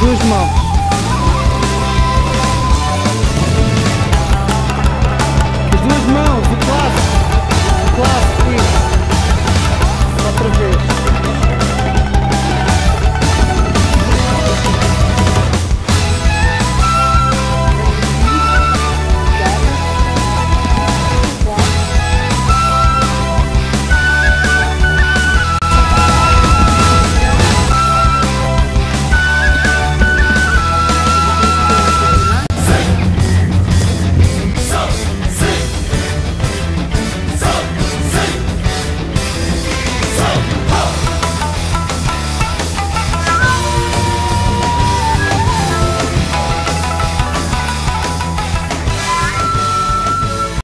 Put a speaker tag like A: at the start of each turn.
A: doucement.